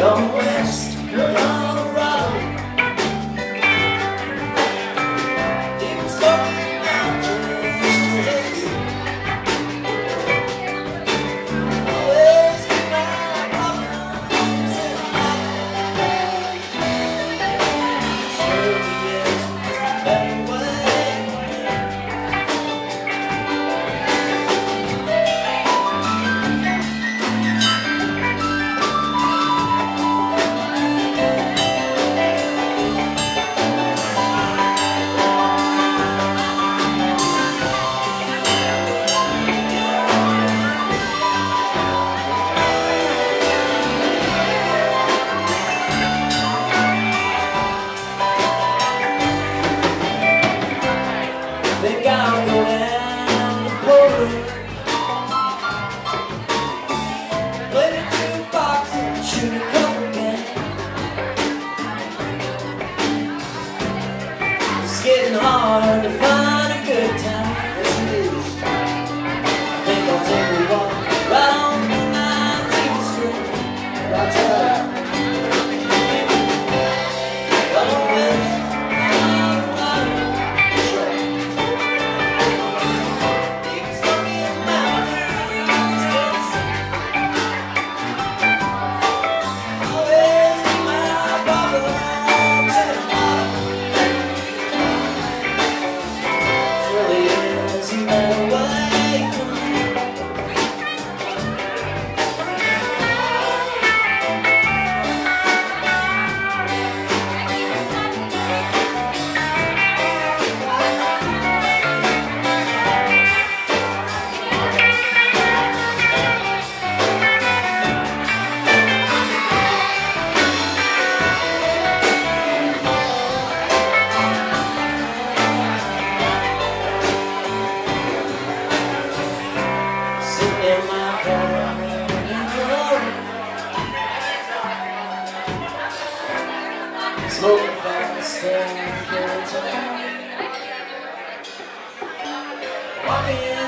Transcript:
Go west, getting hard to Walking